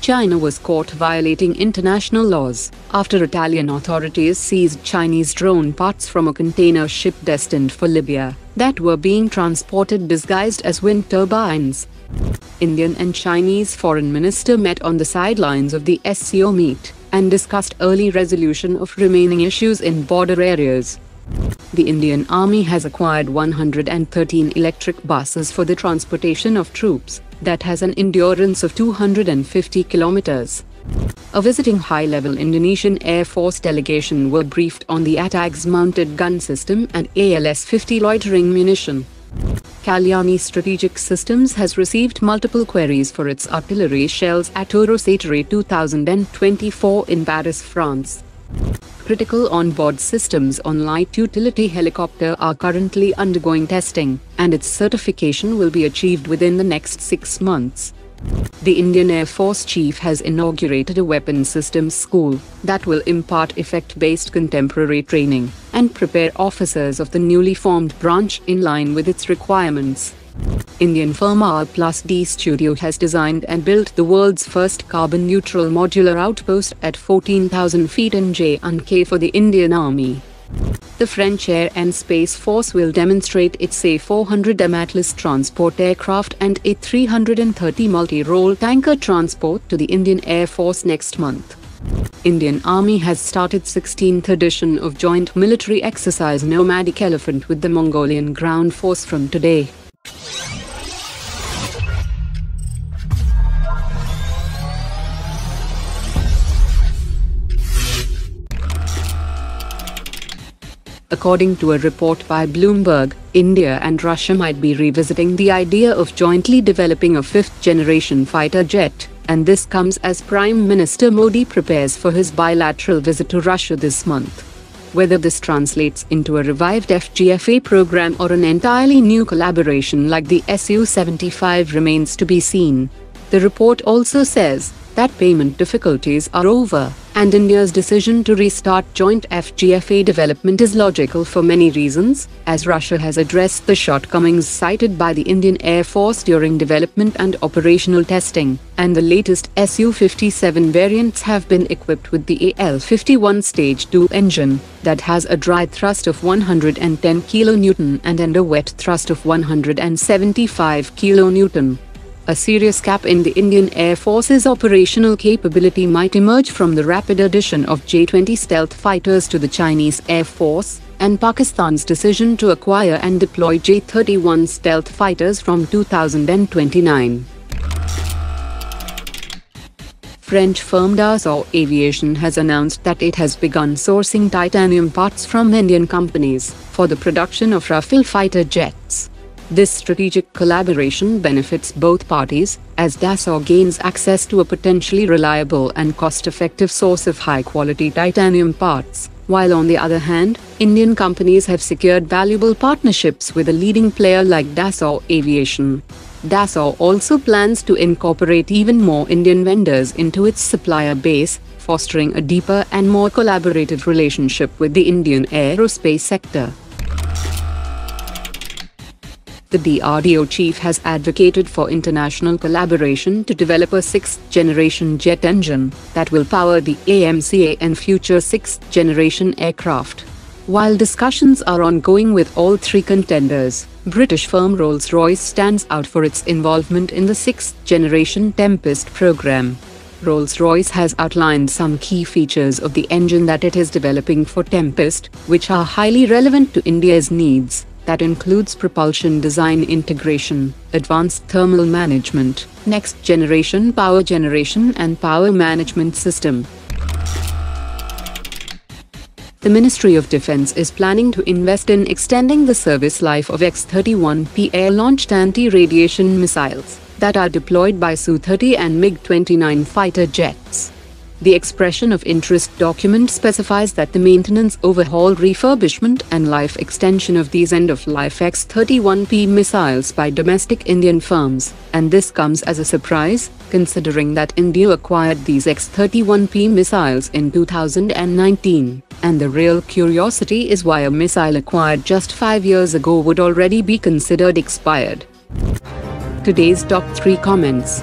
China was caught violating international laws after Italian authorities seized Chinese drone parts from a container ship destined for Libya that were being transported disguised as wind turbines. Indian and Chinese foreign minister met on the sidelines of the SCO meet and discussed early resolution of remaining issues in border areas. The Indian Army has acquired 113 electric buses for the transportation of troops that has an endurance of 250 kilometers. A visiting high-level Indonesian Air Force delegation were briefed on the ATAGS-mounted gun system and ALS-50 loitering munition. Kalyani Strategic Systems has received multiple queries for its artillery shells at Eurosatory 2024 in Paris, France. Critical onboard systems on light utility helicopter are currently undergoing testing, and its certification will be achieved within the next six months. The Indian Air Force Chief has inaugurated a weapons systems school that will impart effect-based contemporary training and prepare officers of the newly formed branch in line with its requirements. Indian firm R Plus D Studio has designed and built the world's first carbon-neutral modular outpost at 14,000 feet in J&K for the Indian Army. The French Air and Space Force will demonstrate its A400M Atlas transport aircraft and A330 multi-role tanker transport to the Indian Air Force next month. Indian Army has started 16th edition of joint military exercise Nomadic Elephant with the Mongolian ground force from today. According to a report by Bloomberg, India and Russia might be revisiting the idea of jointly developing a fifth-generation fighter jet, and this comes as Prime Minister Modi prepares for his bilateral visit to Russia this month. Whether this translates into a revived FGFA program or an entirely new collaboration like the Su-75 remains to be seen. The report also says that payment difficulties are over, and India's decision to restart joint FGFA development is logical for many reasons, as Russia has addressed the shortcomings cited by the Indian Air Force during development and operational testing, and the latest Su-57 variants have been equipped with the AL-51 Stage 2 engine, that has a dry thrust of 110 kN and a wet thrust of 175 kN. A serious gap in the Indian Air Force's operational capability might emerge from the rapid addition of J-20 stealth fighters to the Chinese Air Force, and Pakistan's decision to acquire and deploy J-31 stealth fighters from 2029. French firm Dassault Aviation has announced that it has begun sourcing titanium parts from Indian companies for the production of Rafale fighter jets. This strategic collaboration benefits both parties, as Dassault gains access to a potentially reliable and cost-effective source of high-quality titanium parts, while on the other hand, Indian companies have secured valuable partnerships with a leading player like Dassault Aviation. Dassault also plans to incorporate even more Indian vendors into its supplier base, fostering a deeper and more collaborative relationship with the Indian aerospace sector. The DRDO chief has advocated for international collaboration to develop a sixth-generation jet engine that will power the AMCA and future sixth-generation aircraft. While discussions are ongoing with all three contenders, British firm Rolls-Royce stands out for its involvement in the sixth-generation Tempest program. Rolls-Royce has outlined some key features of the engine that it is developing for Tempest, which are highly relevant to India's needs that includes propulsion design integration, advanced thermal management, next generation power generation and power management system. The Ministry of Defense is planning to invest in extending the service life of X-31P air-launched anti-radiation missiles that are deployed by Su-30 and MiG-29 fighter jets. The expression of interest document specifies that the maintenance, overhaul, refurbishment and life extension of these end-of-life X-31P missiles by domestic Indian firms, and this comes as a surprise, considering that India acquired these X-31P missiles in 2019, and the real curiosity is why a missile acquired just five years ago would already be considered expired. Today's top 3 comments